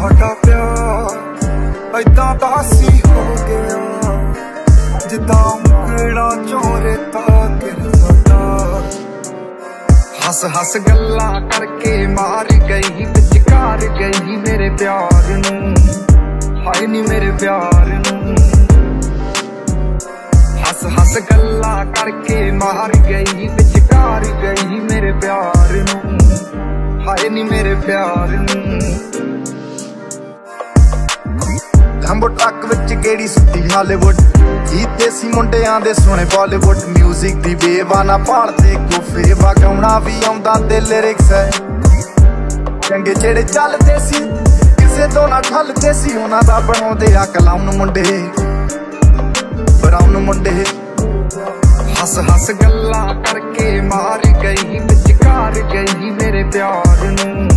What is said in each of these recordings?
ਸਾਡਾ ਪਿਆਰ ਐਦਾਂ ਦਾ ਸੀ ਹੋ ਗਿਆ। ਜਿੱਦਾਂ ਉਂਗਲਾਂ ਚੋਰੇ ਤਾਂ ਗਿਰ ਹੱਸ ਹੱਸ ਗੱਲਾਂ ਕਰਕੇ ਮਾਰ ਗਈ, ਵਿਚਕਾਰ ਗਈ ਮੇਰੇ ਪਿਆਰ ਨੂੰ। ਹਾਏ ਨੀ ਮੇਰੇ ਪਿਆਰ ਨੂੰ। ਹੱਸ ਹੱਸ ਗੱਲਾਂ ਕਰਕੇ ਮਾਰ ਗਈ, ਵਿਚਕਾਰ ਗਈ ਮੇਰੇ ਪਿਆਰ ਨੂੰ। ਹਾਏ ਨੀ ਮੇਰੇ ਪਿਆਰ ਨੂੰ। ਟਰੱਕ ਕਿਹੜੀ ਸੁੱਤੀ ਹਾਲੀਵੁੱਡ? ਜੀ ਦੇਸੀ ਮੁੰਡਿਆਂ ਦੇ ਸੁਣੇ ਬਾਲੀਵੁੱਡ। 뮤직 ਦੀ ਬੇਵਾਨਾ ਭਾਲਦੇ ਕੋਫੇ ਵਗਾਉਣਾ ਵੀ ਆਉਂਦਾ ਤੇ ਲਿਰਿਕਸ ਹੈ। ਚੰਗੇ ਜਿਹੜੇ ਚੱਲਦੇ ਸੀ, ਕਿਸੇ ਤੋਂ ਨਾ ਠੱਲਦੇ ਸੀ, ਉਹਨਾਂ ਦਾ ਬਣਾਉਂਦੇ ਆ ਕਲਾਉਨ ਮੁੰਡੇ। ਬਰਾਉਨ ਮੁੰਡੇ। ਹੱਸ ਹੱਸ ਗੱਲਾਂ ਕਰਕੇ ਮਾਰ ਗਈ, ਵਿਚਕਾਰ ਗਈ ਮੇਰੇ ਪਿਆਰ ਨੂੰ।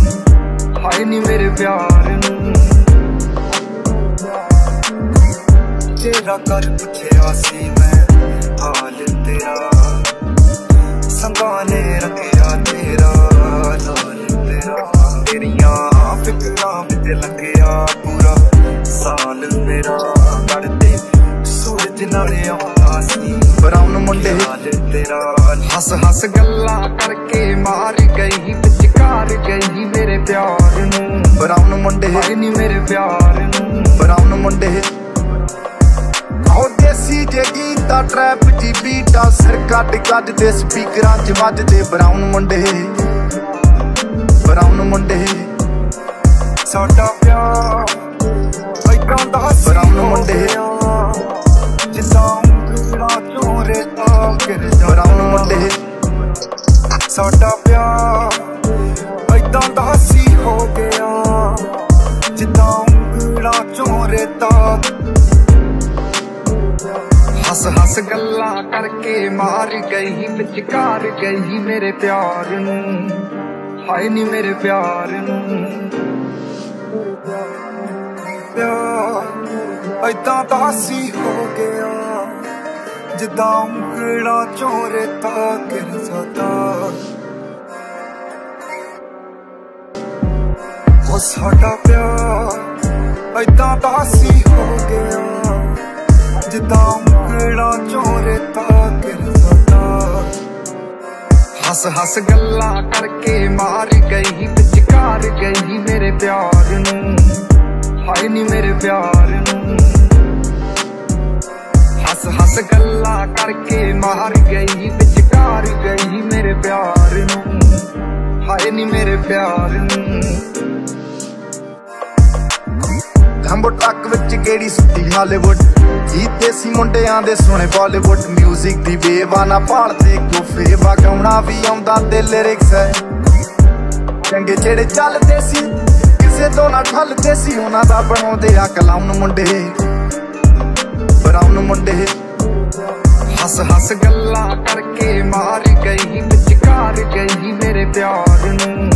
ਹਾਏ ਨੀ ਮੇਰੇ ਪਿਆਰ ਨੂੰ। ਤੇਰਾ ਕਰ ਪੁੱਛਿਆ ਸੀ ਮੈਂ ਹਾਲ ਤੇਰਾ। ਸੰਗਾਂ ਨੇ ਰੱਖਿਆ ਤੇਰਾ ਲਾਲ ਤੇਰਾ। ਤੇਰੀਆਂ ਫਿਕਰਾਂ ਵਿੱਚ ਲੰਘਿਆ ਪੂਰਾ ਸਾਲ ਮੇਰਾ। ਕੱਢਦੇ ਸੂਰਜ ਨਾਲ ਆਉਂਦਾ ਸੀ। ਬਰਾਉਨ ਮੁੰਡੇ। ਹਾਲ ਤੇਰਾ। ਹੱਸ ਹੱਸ ਗੱਲਾਂ ਕਰਕੇ ਮਾਰ ਗਈ ਵਿਚਕਾਰ ਗਈ ਮੇਰੇ ਪਿਆਰ ਨੂੰ। ਬਰਾਉਨ ਮੁੰਡੇ। ਹਾਏ ਨੀ ਮੇਰੇ ਪਿਆਰ ਨੂੰ। ਬਰਾਉਨ ਮੁੰਡੇ। ਜੇ ਗੀਤਾ ਟਰੈਪ ਜੀ ਬੀਟਾ ਸਿਰ ਕੱਟ ਕੱਜ ਦੇ ਸਪੀਕਰਾਂ 'ਚ ਵੱਜਦੇ ਬਰਾਉਨ ਮੁੰਡੇ। ਬਰਾਉਨ ਮੁੰਡੇ। ਸਾਡਾ ਪਿਆਰ ਐਦਾਂ ਦਾ ਸੀ ਬਰਾਉਨ ਮੁੰਡੇ। ਜਿੱਦਾਂ ਉਂਗਲਾਂ ਚੋਰੇ ਤਾਂ ਗਿਰ ਬਰਾਉਨ ਮੁੰਡੇ। ਸਾਡਾ ਪਿਆਰ ਐਦਾਂ ਦਾ ਸੀ ਹੋ ਗਿਆ। ਜਿੱਦਾਂ ਉਂਗਲਾਂ ਚੋਰੇ ਤਾਂ ਹੱਸ ਹੱਸ ਗੱਲਾਂ ਕਰਕੇ ਮਾਰ ਗਈ, ਵਿਚਕਾਰ ਗਈ ਮੇਰੇ ਪਿਆਰ ਨੂੰ। ਹਾਏ ਨੀ ਮੇਰੇ ਪਿਆਰ ਨੂੰ। ਪਿਆਰ ਐਦਾਂ ਦਾ ਹੋ ਗਿਆ ਜਿੱਦਾਂ ਉਂਗਲਾਂ ਚੋਰੇ ਤਾਂ ਗਿਰ ਉਹ ਸਾਡਾ ਪਿਆਰ ਐਦਾਂ ਦਾ ਸੀ ਹੋ ਗਿਆ ਜਿੱਦਾਂ ਹੱਸ ਹੱਸ ਗੱਲਾਂ ਕਰਕੇ ਮਾਰ ਗਈ, ਵਿਚਕਾਰ ਗਈ ਮੇਰੇ ਪਿਆਰ ਨੂੰ। ਹਾਏ ਨੀ ਮੇਰੇ ਪਿਆਰ ਨੂੰ। ਹੱਸ ਹੱਸ ਗੱਲਾਂ ਕਰਕੇ ਮਾਰ ਗਈ, ਵਿਚਕਾਰ ਗਈ ਮੇਰੇ ਪਿਆਰ ਨੂੰ। ਹਾਏ ਨੀ ਮੇਰੇ ਪਿਆਰ ਨੂੰ। ਲੈਂਬੋ ਟਰੱਕ ਵਿੱਚ ਕਿਹੜੀ ਸੁੱਤੀ ਹਾਲੀਵੁੱਡ? ਜੀ ਦੇਸੀ ਮੁੰਡਿਆਂ ਦੇ ਸੁਣੇ ਬਾਲੀਵੁੱਡ। 뮤직 ਦੀ ਬੇਵਾਨਾ ਭਾਲਦੇ ਕੋਫੇ ਵਗਾਉਣਾ ਵੀ ਆਉਂਦਾ ਤੇ ਲਿਰਿਕਸ ਹੈ। ਚੰਗੇ ਜਿਹੜੇ ਚੱਲਦੇ ਸੀ, ਕਿਸੇ ਤੋਂ ਨਾ ਠੱਲਦੇ ਸੀ, ਉਹਨਾਂ ਦਾ ਬਣਾਉਂਦੇ ਆ ਕਲਾਉਨ ਮੁੰਡੇ। ਬਰਾਉਨ ਮੁੰਡੇ। ਹੱਸ ਹੱਸ ਗੱਲਾਂ ਕਰਕੇ ਮਾਰ ਗਈ, ਵਿਚਕਾਰ ਗਈ ਮੇਰੇ ਪਿਆਰ ਨੂੰ।